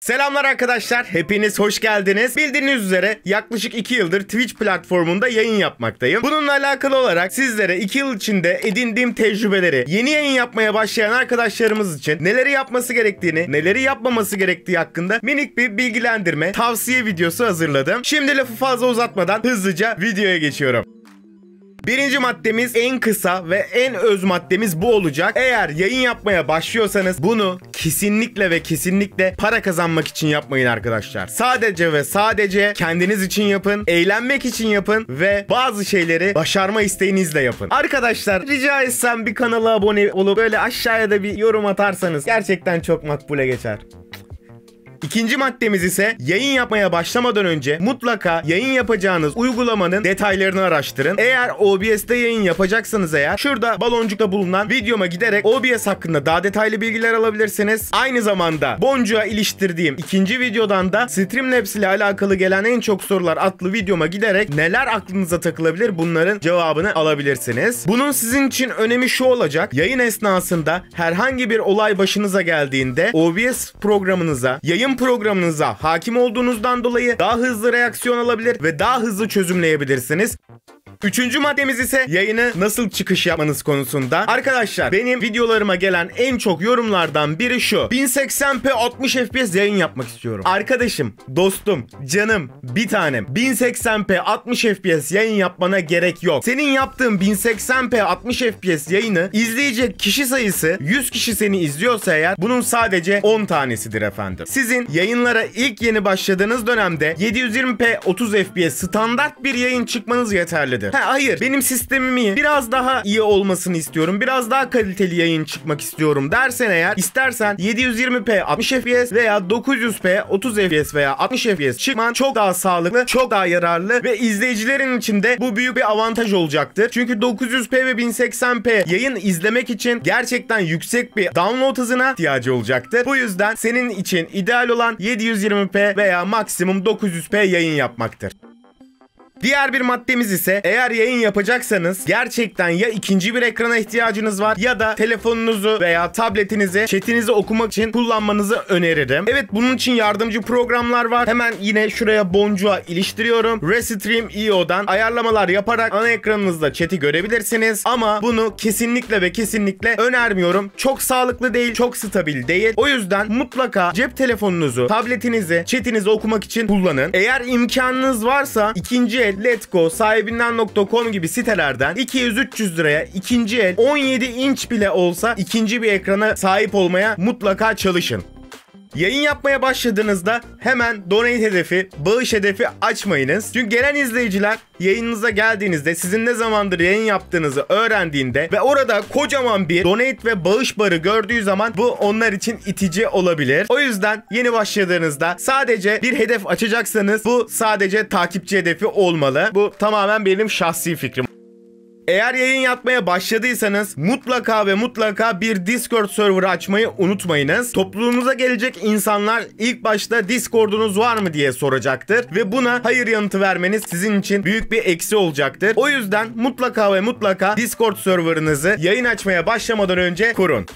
Selamlar arkadaşlar, hepiniz hoş geldiniz. Bildiğiniz üzere yaklaşık 2 yıldır Twitch platformunda yayın yapmaktayım. Bununla alakalı olarak sizlere 2 yıl içinde edindiğim tecrübeleri, yeni yayın yapmaya başlayan arkadaşlarımız için neleri yapması gerektiğini, neleri yapmaması gerektiği hakkında minik bir bilgilendirme, tavsiye videosu hazırladım. Şimdi lafı fazla uzatmadan hızlıca videoya geçiyorum. Birinci maddemiz en kısa ve en öz maddemiz bu olacak. Eğer yayın yapmaya başlıyorsanız bunu kesinlikle ve kesinlikle para kazanmak için yapmayın arkadaşlar. Sadece ve sadece kendiniz için yapın, eğlenmek için yapın ve bazı şeyleri başarma isteğinizle yapın. Arkadaşlar rica etsem bir kanala abone olup böyle aşağıya da bir yorum atarsanız gerçekten çok makbule geçer. İkinci maddemiz ise yayın yapmaya başlamadan önce mutlaka yayın yapacağınız uygulamanın detaylarını araştırın. Eğer OBS'te yayın yapacaksanız eğer şurada baloncukta bulunan videoma giderek OBS hakkında daha detaylı bilgiler alabilirsiniz. Aynı zamanda Boncuğa iliştirdiğim ikinci videodan da Streamlabs ile alakalı gelen en çok sorular adlı videoma giderek neler aklınıza takılabilir bunların cevabını alabilirsiniz. Bunun sizin için önemi şu olacak. Yayın esnasında herhangi bir olay başınıza geldiğinde OBS programınıza yayın programınıza hakim olduğunuzdan dolayı daha hızlı reaksiyon alabilir ve daha hızlı çözümleyebilirsiniz. Üçüncü maddemiz ise yayını nasıl çıkış yapmanız konusunda. Arkadaşlar benim videolarıma gelen en çok yorumlardan biri şu. 1080p 60 fps yayın yapmak istiyorum. Arkadaşım, dostum, canım, bir tanem. 1080p 60 fps yayın yapmana gerek yok. Senin yaptığın 1080p 60 fps yayını izleyecek kişi sayısı 100 kişi seni izliyorsa eğer bunun sadece 10 tanesidir efendim. Sizin yayınlara ilk yeni başladığınız dönemde 720p 30 fps standart bir yayın çıkmanız yeterlidir. Ha, hayır benim sistemim iyi. Biraz daha iyi olmasını istiyorum. Biraz daha kaliteli yayın çıkmak istiyorum dersen eğer istersen 720p 60 fps veya 900p 30 fps veya 60 fps çıkman çok daha sağlıklı, çok daha yararlı ve izleyicilerin için de bu büyük bir avantaj olacaktır. Çünkü 900p ve 1080p yayın izlemek için gerçekten yüksek bir download hızına ihtiyacı olacaktır. Bu yüzden senin için ideal olan 720p veya maksimum 900p yayın yapmaktır. Diğer bir maddemiz ise eğer yayın yapacaksanız gerçekten ya ikinci bir ekrana ihtiyacınız var ya da telefonunuzu veya tabletinizi chatinizi okumak için kullanmanızı öneririm. Evet bunun için yardımcı programlar var. Hemen yine şuraya boncuğa iliştiriyorum. Restream IO'dan ayarlamalar yaparak ana ekranınızda chat'i görebilirsiniz. Ama bunu kesinlikle ve kesinlikle önermiyorum. Çok sağlıklı değil, çok stabil değil. O yüzden mutlaka cep telefonunuzu, tabletinizi, chatinizi okumak için kullanın. Eğer imkanınız varsa ikinci el Let's Go, sahibinden.com gibi sitelerden 200-300 liraya ikinci el 17 inç bile olsa ikinci bir ekrana sahip olmaya mutlaka çalışın. Yayın yapmaya başladığınızda hemen donate hedefi, bağış hedefi açmayınız. Çünkü gelen izleyiciler yayınınıza geldiğinizde sizin ne zamandır yayın yaptığınızı öğrendiğinde ve orada kocaman bir donate ve bağış barı gördüğü zaman bu onlar için itici olabilir. O yüzden yeni başladığınızda sadece bir hedef açacaksanız bu sadece takipçi hedefi olmalı. Bu tamamen benim şahsi fikrim. Eğer yayın yapmaya başladıysanız mutlaka ve mutlaka bir Discord server açmayı unutmayınız. Topluluğunuza gelecek insanlar ilk başta Discord'unuz var mı diye soracaktır ve buna hayır yanıtı vermeniz sizin için büyük bir eksi olacaktır. O yüzden mutlaka ve mutlaka Discord serverınızı yayın açmaya başlamadan önce kurun.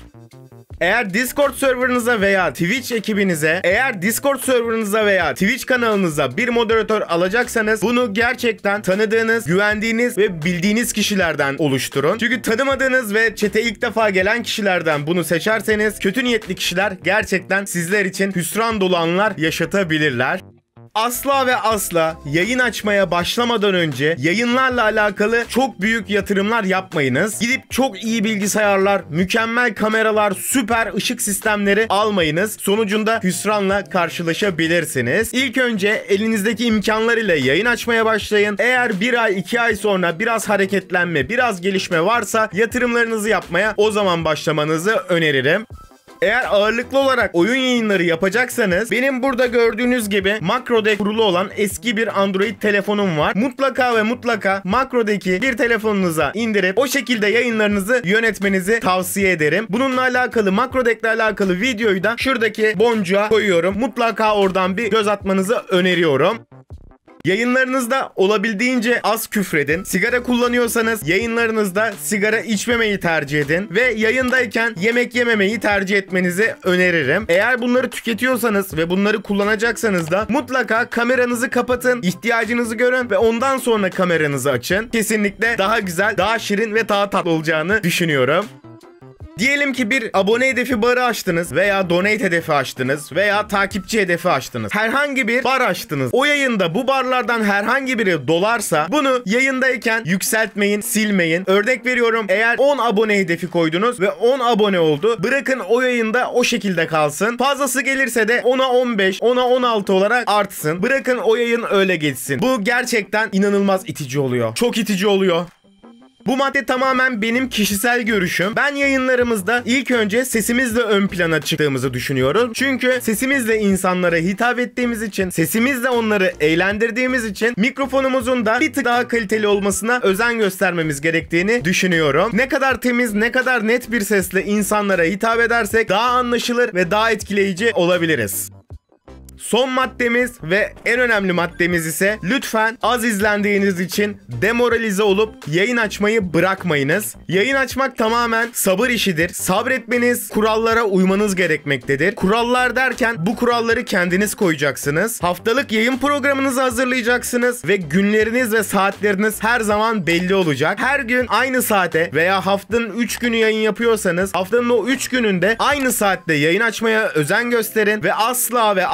Eğer Discord serverınıza veya Twitch ekibinize, eğer Discord serverınıza veya Twitch kanalınıza bir moderatör alacaksanız bunu gerçekten tanıdığınız, güvendiğiniz ve bildiğiniz kişilerden oluşturun. Çünkü tanımadığınız ve çete ilk defa gelen kişilerden bunu seçerseniz kötü niyetli kişiler gerçekten sizler için hüsran dolu anlar yaşatabilirler. Asla ve asla yayın açmaya başlamadan önce yayınlarla alakalı çok büyük yatırımlar yapmayınız. Gidip çok iyi bilgisayarlar, mükemmel kameralar, süper ışık sistemleri almayınız. Sonucunda hüsranla karşılaşabilirsiniz. İlk önce elinizdeki imkanlar ile yayın açmaya başlayın. Eğer bir ay iki ay sonra biraz hareketlenme, biraz gelişme varsa yatırımlarınızı yapmaya o zaman başlamanızı öneririm. Eğer ağırlıklı olarak oyun yayınları yapacaksanız benim burada gördüğünüz gibi Macro'da kurulu olan eski bir Android telefonum var. Mutlaka ve mutlaka Macro'daki bir telefonunuza indirip o şekilde yayınlarınızı yönetmenizi tavsiye ederim. Bununla alakalı Macrodeck'le alakalı videoyu da şuradaki boncuğa koyuyorum. Mutlaka oradan bir göz atmanızı öneriyorum. Yayınlarınızda olabildiğince az küfredin. Sigara kullanıyorsanız yayınlarınızda sigara içmemeyi tercih edin. Ve yayındayken yemek yememeyi tercih etmenizi öneririm. Eğer bunları tüketiyorsanız ve bunları kullanacaksanız da mutlaka kameranızı kapatın. ihtiyacınızı görün ve ondan sonra kameranızı açın. Kesinlikle daha güzel, daha şirin ve daha tatlı olacağını düşünüyorum. Diyelim ki bir abone hedefi barı açtınız veya donate hedefi açtınız veya takipçi hedefi açtınız. Herhangi bir bar açtınız. O yayında bu barlardan herhangi biri dolarsa bunu yayındayken yükseltmeyin, silmeyin. Örnek veriyorum eğer 10 abone hedefi koydunuz ve 10 abone oldu. Bırakın o yayında o şekilde kalsın. Fazlası gelirse de 10'a 15, 10'a 16 olarak artsın. Bırakın o yayın öyle geçsin. Bu gerçekten inanılmaz itici oluyor. Çok itici oluyor. Bu madde tamamen benim kişisel görüşüm. Ben yayınlarımızda ilk önce sesimizle ön plana çıktığımızı düşünüyorum. Çünkü sesimizle insanlara hitap ettiğimiz için, sesimizle onları eğlendirdiğimiz için mikrofonumuzun da bir tık daha kaliteli olmasına özen göstermemiz gerektiğini düşünüyorum. Ne kadar temiz, ne kadar net bir sesle insanlara hitap edersek daha anlaşılır ve daha etkileyici olabiliriz. Son maddemiz ve en önemli maddemiz ise lütfen az izlendiğiniz için demoralize olup yayın açmayı bırakmayınız. Yayın açmak tamamen sabır işidir. Sabretmeniz, kurallara uymanız gerekmektedir. Kurallar derken bu kuralları kendiniz koyacaksınız. Haftalık yayın programınızı hazırlayacaksınız ve günleriniz ve saatleriniz her zaman belli olacak. Her gün aynı saate veya haftanın 3 günü yayın yapıyorsanız haftanın o 3 gününde aynı saatte yayın açmaya özen gösterin ve asla ve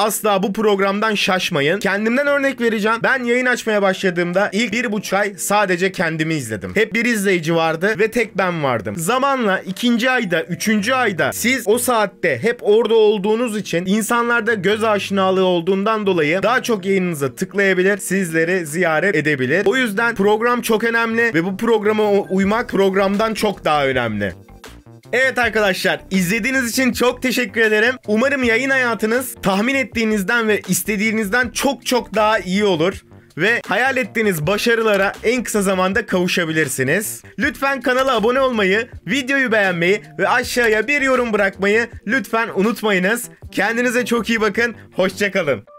bu programdan şaşmayın. Kendimden örnek vereceğim. Ben yayın açmaya başladığımda ilk bir buçuk ay sadece kendimi izledim. Hep bir izleyici vardı ve tek ben vardım. Zamanla ikinci ayda, üçüncü ayda siz o saatte hep orada olduğunuz için insanlarda göz aşinalığı olduğundan dolayı daha çok yayınınıza tıklayabilir, sizleri ziyaret edebilir. O yüzden program çok önemli ve bu programa uymak programdan çok daha önemli. Evet arkadaşlar izlediğiniz için çok teşekkür ederim. Umarım yayın hayatınız tahmin ettiğinizden ve istediğinizden çok çok daha iyi olur ve hayal ettiğiniz başarılara en kısa zamanda kavuşabilirsiniz. Lütfen kanala abone olmayı, videoyu beğenmeyi ve aşağıya bir yorum bırakmayı lütfen unutmayınız. Kendinize çok iyi bakın. Hoşçakalın.